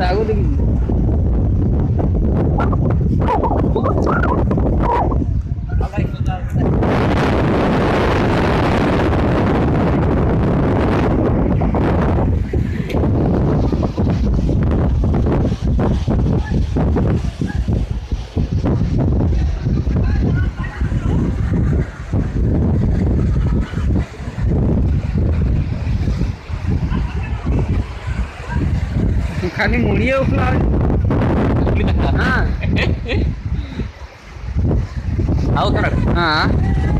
ತಾಗೋದಿ Thank you. Jani murió, Flavio. Ah. Ah, Ah.